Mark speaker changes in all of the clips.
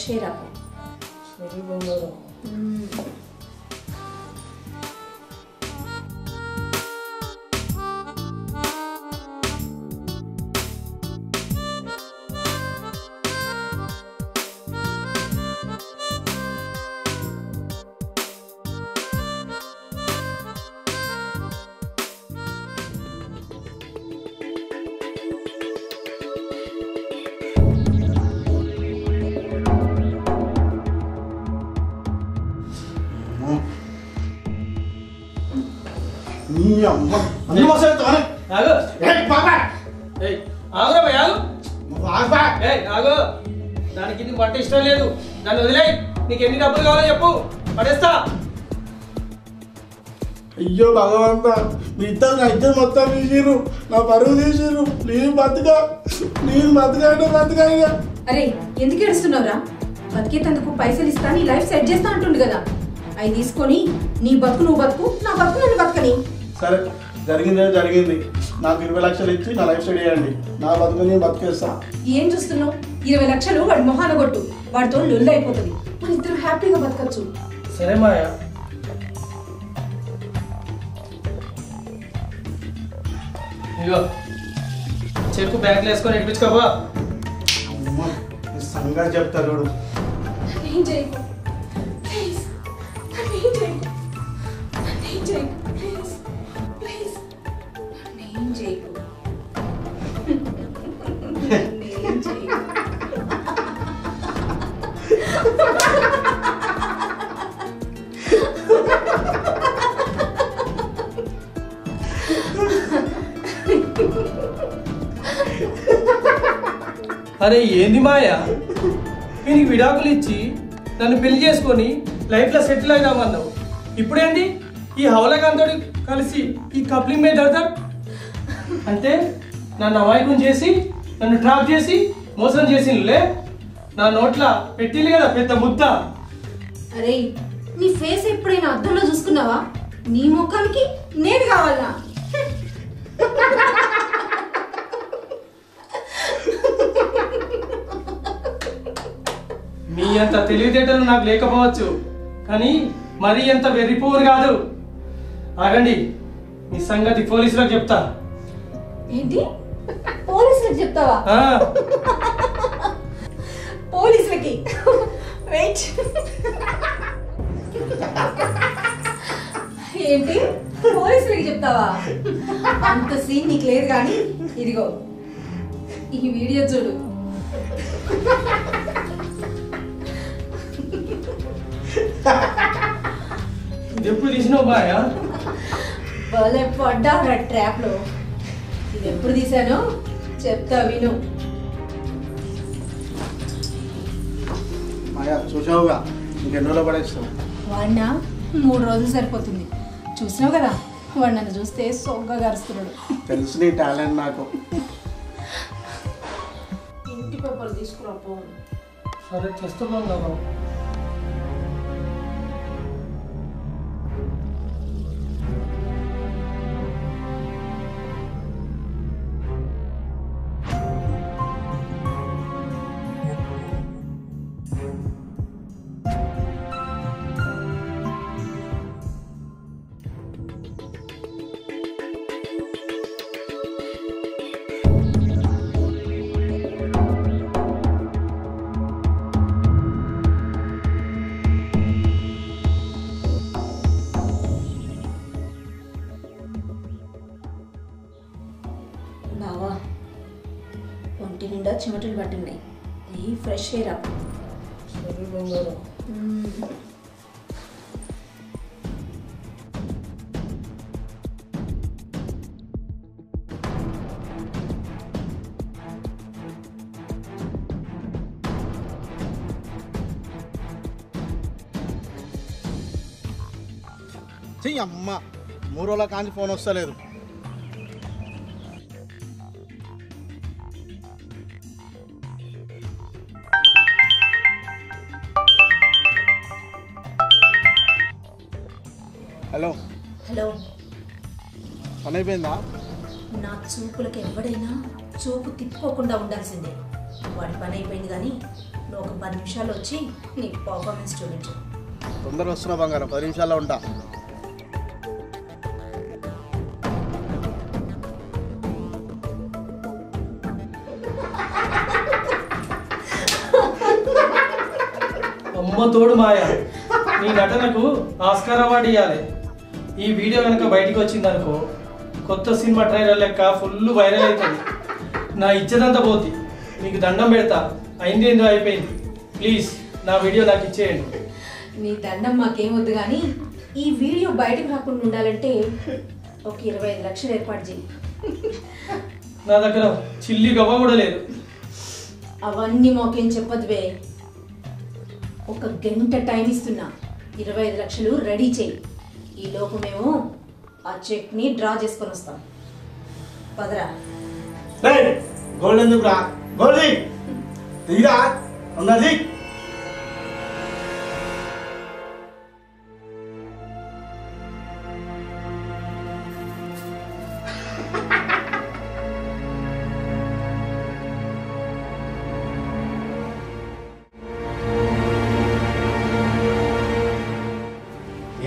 Speaker 1: అయ్యి fresh air
Speaker 2: అన్ని మోసాడుతావా
Speaker 3: ఆగు
Speaker 2: ఏయ్ బాబా
Speaker 3: ఏయ్ ఆగురా భయ్ ఆగు
Speaker 2: బాబా
Speaker 3: ఏయ్ ఆగు దానికి ఇది వంట ఇష్టం లేదు దాన్ని వదిలేయ్ నీకు ఎన్ని డబ్బులు కావాలో చెప్పు పడేస్తా
Speaker 2: అయ్యో భగవంత మీ ఇద్దరు నా ఇద్దరు మొత్తం తీసిర్రు నా పరువు తీసిర్రు నేను బతుక నేను బతుక అంటే బతుక ఇక
Speaker 1: అరే ఎందుకు ఏడుస్తున్నావురా? బతికేటందుకు పైసలు ఇస్తా నీ లైఫ్ సెట్ చేస్తా అంటుండు కదా. అవి తీసుకొని నీ బతుకు నువ్వు బతుకు నా బతుకు నన్ను బతకని.
Speaker 2: సరే జరిగిందే జరిగింది. నాకు ఇరవై లక్షలు ఇచ్చి నా లైఫ్ సెట్ చేయండి. నా బతుకు నేను బతికేస్తా.
Speaker 1: ఏం చూస్తున్నావు? ఇరవై లక్షలు వాడి మొహాన కొట్టు. వాడితో లొల్లు అయిపోతుంది. మన ఇద్దరు హ్యాపీగా బతకచ్చు.
Speaker 3: సరే మాయా. ఇగో చెరుకు బ్యాగ్లో వేసుకొని ఎక్కించుకోబా
Speaker 2: సంగతి చెప్తా చూడు.
Speaker 1: ఏం చేయకు. ప్లీజ్ ఏం చేయకు. ఏం చేయకు.
Speaker 3: అరే ఏంది మాయా? వీనికి విడాకులు ఇచ్చి నన్ను పెళ్ళి చేసుకొని లైఫ్లో సెటిల్ అయినామన్నావు. ఇప్పుడేంది? ఈ హౌలగాంతో కలిసి ఈ కప్లింగ్ మీద దడతాడు? అంటే నన్ను అమాయకం చేసి నన్ను ట్రాప్ చేసి మోసం చేసిండులే నా నోట్ల పెట్టింది కదా పెద్ద ముద్ద.
Speaker 1: అరే నీ ఫేస్ ఎప్పుడైనా అద్దంలో చూసుకున్నావా? నీ ముఖానికి నేను కావాలా?
Speaker 3: మీ అంత తెలివితేటలు నాకు లేకపోవచ్చు. కానీ మరీ అంత వెర్రిపోరు కాదు. ఆగండి మీ సంగతి పోలీసులకు చెప్తా.
Speaker 1: ఏంటి? పోలీసులకు చెప్తావా? పోలీసులకి? వెయిట్. ఏంటి? పోలీసులకి చెప్తావా? అంత సీన్ నీకు లేదు కానీ ఇదిగో ఈ వీడియో చూడు.
Speaker 3: ఎప్పుడు తీసినావు బాయా
Speaker 1: భలే పడ్డా ట్రాప్లో ఇది ఎప్పుడు తీసానో చెప్తా విను.
Speaker 2: మాయా చూసావుగా ఇంకెన్నో రోజులు పడేస్తావు?
Speaker 1: వాడిన? మూడు రోజులు సరిపోతుంది. చూసినావు కదా? వాడు నన్ను చూస్తే సోగ్గా గరుస్తున్నాడు.
Speaker 2: తెలుసు నీ టాలెంట్ నాకు.
Speaker 1: ఇంటి పేపర్లు తీసుకురా పో
Speaker 3: సరే తెస్తున్నాం కదా.
Speaker 1: చెమటలు పట్టినాయి అయ్యి ఫ్రెష్ ఎయిర్
Speaker 2: చెయ్యి అమ్మ. మూడు రోజుల కాంచి ఫోన్ వస్తలేదు. హలో.
Speaker 1: హలో.
Speaker 2: పని అయిపోయిందా
Speaker 1: నా చూపులకు ఎవడైనా చూపు తిప్పుకోకుండా ఉండాల్సిందే. వాడి పని అయిపోయింది కానీ నువ్వు ఒక పది నిమిషాలు వచ్చి నీ పర్ఫార్మెన్స్ చూపించు.
Speaker 2: తొందరగా వస్తున్నా బంగారం పది నిమిషాల్లో ఉంటా.
Speaker 3: అమ్మ తోడు మాయ. నీ నటనకు ఆస్కార్ అవార్డు ఇవ్వాలి ఈ వీడియో కనుక బయటికి వచ్చిందనుకో కొత్త సినిమా ట్రైలర్ లెక్క ఫుల్ వైరల్ అవుతుంది నా ఇచ్చేదంతా పోతుంది మీకు దండం పెడతా. అయింది ఏందో అయిపోయింది. ప్లీజ్ నా వీడియో నాకు ఇచ్చేయండి.
Speaker 1: నీ దండం మాకేం వద్దు కానీ ఈ వీడియో బయటకు రాకుండా ఉండాలంటే ఒక ఇరవై ఐదు లక్షలు ఏర్పాటు చేయి.
Speaker 3: నా దగ్గర చిల్లి గవ్వ కూడా లేదు.
Speaker 1: అవన్నీ మాకేం చెప్పదువే ఒక గంట టైం ఇస్తున్నా. ఇరవై ఐదు లక్షలు రెడీ చేయి. ఈ లోపు మేము ఆ చెక్ని డ్రా చేసుకొని వస్తాం. పదరా?
Speaker 2: గోల్డ్ ఎందుకు రా? గోల్డ్ తీరా? ఉన్నది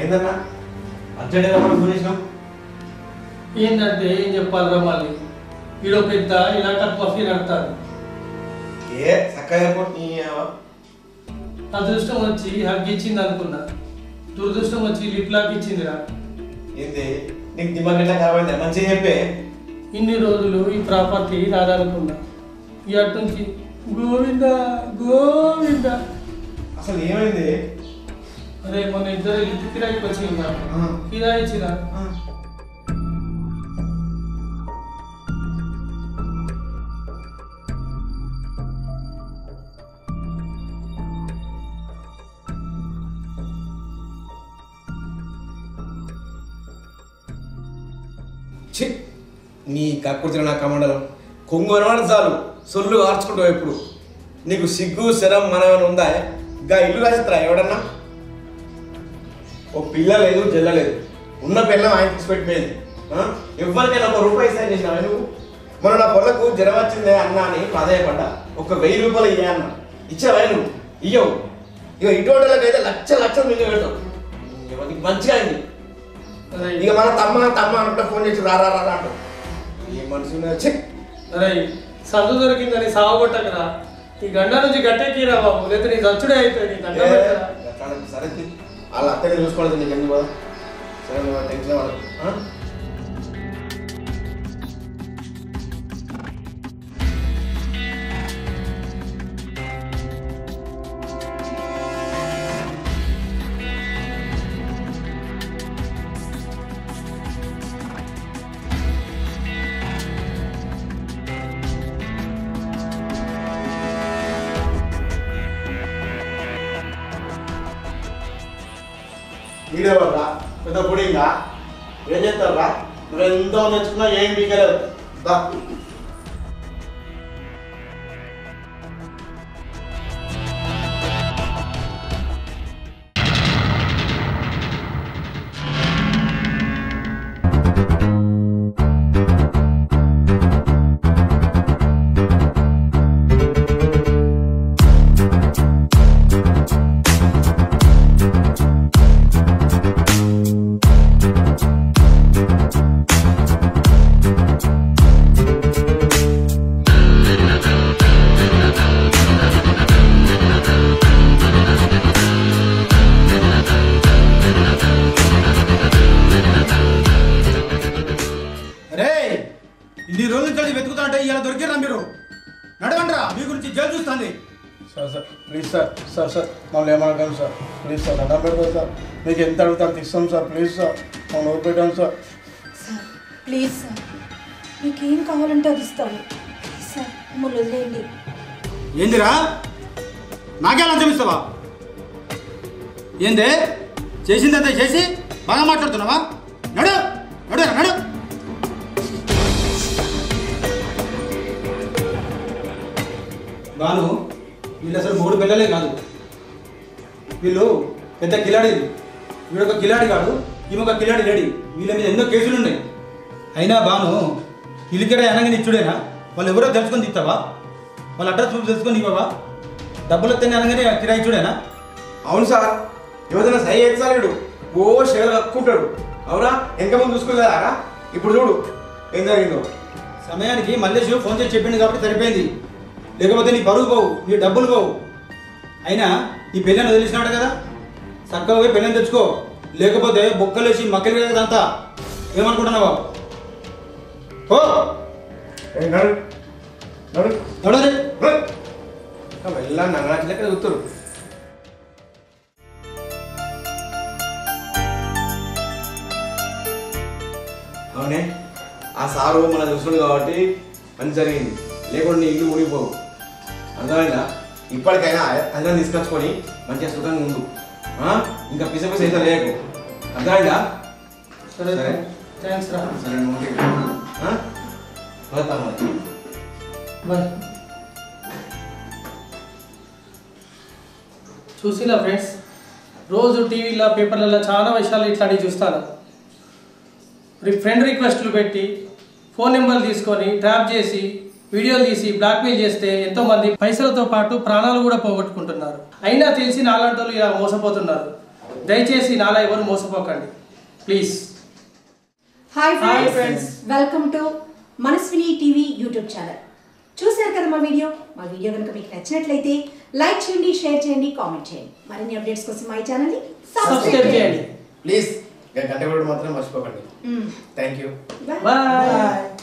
Speaker 4: ఏందన్నా? అర్జెంటుగా మనం ఫోన్ చేసినాం
Speaker 3: ఏంటంటే ఏం చెప్పాలిరా మళ్ళీ? ఈడో పెద్ద ఇలాంటి మఫీ నడతారు
Speaker 4: ఏ చక్కగా నీ
Speaker 3: అదృష్టం వచ్చి హగ్ ఇచ్చింది అనుకున్నా. దురదృష్టం వచ్చి లిప్ లాక్ ఇచ్చిందిరా
Speaker 4: ఏంది? నీకు దిమాగ్ ఎట్లా కాబట్టి మంచిగా చెప్పే.
Speaker 3: ఇన్ని రోజులు ఈ ప్రాపర్టీ రాదనుకున్నా. ఈ అటు నుంచి గోవింద గోవింద.
Speaker 4: అసలు ఏమైంది?
Speaker 3: అరే మొన్న ఇద్దరు ఇల్లు కిరాయికి వచ్చిందా
Speaker 4: ఆ.
Speaker 3: కిరాయి ఇచ్చిన
Speaker 4: ఛీ! నీ కక్కుర్చిన నా కమండలం. కొంగు అనమాట చాలు. సొల్లు కార్చుకుంటావు ఎప్పుడు. నీకు సిగ్గు శరం మనమని ఉందా గా ఇల్లు రాసిస్తారా ఎవడన్నా? ఓ పిల్ల లేదు జల్ల లేదు. ఉన్న పిల్లం ఆయన తీసి పెట్టిపోయింది. ఆ? ఎవరికైనా ఒక రూపాయి సాయం చేసినావా నువ్వు? మన నా పొలకు జ్వరం వచ్చిందే అన్నా అని ప్రాధాయపడ్డా. ఒక వెయ్యి రూపాయలు ఇయ్యా అన్న. ఇచ్చావా నువ్వు? ఇయ్యవు. ఇక ఇటువంటి అయితే లక్ష లక్షలు మింగి పెడతావు. నీకు మంచిగా అయింది. ఇక మన తమ్మ తమ్మ అనుకుంటే ఫోన్ చేసి రా రా రా అంటావు. ఏ మనిషి
Speaker 3: అరే సందు దొరికిందని సావగొట్టకరా ఈ గండ నుంచి గట్టెక్కిరా బాబు. లేదా నీ చచ్చుడే అవుతుంది
Speaker 4: వాళ్ళ చూసుకోవాలి నీకు ఎందుకు పోదా? సరే నువ్వు టెన్షన్ పడదు వీడియో వీడేవాడ్రా పెద్ద పుడింగా? ఏం చేస్తారా నువ్వు ఎంతో తెచ్చుకున్నా ఏం పీకలేవు.
Speaker 2: సార్ సార్ మమ్మల్ని ఏమనకండి సార్? ప్లీజ్ సార్ దండం పెడతాం సార్. మీకు ఎంత అడుగుతాను ఇస్తాం సార్ ప్లీజ్ సార్. మమ్మల్ని వదిలిపెట్టాను సార్.
Speaker 1: Sir please sir. మీకేం కావాలంటే అది ఇస్తాను. ప్లీజ్ సార్ మమ్మల్ని వదిలేయండి.
Speaker 5: ఏందిరా? నాకే లంచం ఇస్తావా ఏందే చేసిందంతా చేసి బాగా మాట్లాడుతున్నావా? నడు నడు నడు. గాను వీళ్ళు అసలు మూడు పిల్లలే కాదు. వీళ్ళు పెద్ద కిలాడి. వీడు ఒక కిలాడి కాడు ఈమె ఒక కిలాడి లేడీ. వీళ్ళ మీద ఎన్నో కేసులు ఉన్నాయి. అయినా బాను ఇలికెడ అనగానే ఇచ్చుడేనా? వాళ్ళు ఎవరో తెలుసుకొని తీస్తావా? వాళ్ళ అడ్రస్ ప్రూఫ్ తెలుసుకొని ఇవ్వవా? డబ్బులు వస్తే అనగానే కిరాయి చూడేనా
Speaker 4: అవును సార్. యువతన సై చేస్తాడు ఓ షేర్ కక్కుంటాడు అవునా? వెనక ముందు చూసుకోలేదారా ఇప్పుడు చూడు. ఏం జరిగిందో.
Speaker 5: సమయానికి మల్లేష్ ఫోన్ చేసి చెప్పింది కాబట్టి సరిపోయింది. లేకపోతే నీ పరువు పోవు నీ డబ్బులు పోవు. అయినా ఈ పెళ్ళని వదిలేసినాడు కదా? చక్కగా పోయి పెళ్ళని తెచ్చుకో. లేకపోతే బొక్కలేసి మక్కలు అంతా ఏమనుకుంటున్నావా? ఓ
Speaker 4: నడు. నడు.
Speaker 5: నడవరే
Speaker 4: వెళ్ళా నగరాజు లెక్క చూస్తారు అవునే ఆ సారు మన చూస్తుంది కాబట్టి మంచి జరిగింది. లేకుండా నీ ఇల్లు ఊడిపోవు అర్థమైందా? ఇప్పటికైనా అందరం తీసుకొచ్చుకొని మంచిగా సుఖంగా ఉండు. ఆ? ఇంకా పిస పిస అయితే లేకు. అర్థమైందా?
Speaker 3: సరే.
Speaker 4: సరే.
Speaker 3: థ్యాంక్స్ రా.
Speaker 4: సరే నువ్వు ఉండు. ఆ? వెళ్తాను మరి.
Speaker 3: బాయ్ చూసినా ఫ్రెండ్స్? రోజు టీవీలో పేపర్లలో చాలా విషయాలు ఇట్లాంటివి చూస్తాను. రి- ఫ్రెండ్ రిక్వెస్ట్లు పెట్టి ఫోన్ నెంబర్లు తీసుకొని ట్రాప్ చేసి వీడియోలు తీసి బ్లాక్మెయిల్ చేస్తే ఎంతో మంది పైసలతో పాటు ప్రాణాలు కూడా పోగొట్టుకుంటున్నారు. అయినా తెలిసి నాలాంటి వాళ్ళు ఇలా మోసపోతున్నారు. దయచేసి నాలా ఎవరు మోసపోకండి. Please.
Speaker 1: Hi
Speaker 3: Hi,
Speaker 1: friends
Speaker 3: friends.
Speaker 1: Welcome to Manaswini TV YouTube channel చూశారు కదా మా వీడియో? మా వీడియో కనుక మీకు నచ్చినట్లయితే లైక్ చేయండి షేర్ చేయండి కామెంట్ చేయండి. మరిన్ని అప్డేట్స్ కోసం మా ఛానల్ని
Speaker 3: సబ్స్క్రైబ్ చేయండి.
Speaker 4: ప్లీజ్ గంట కూడా మాత్రం మర్చిపోకండి. Thank you
Speaker 1: Bye.
Speaker 3: బాయ్